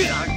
Yeah.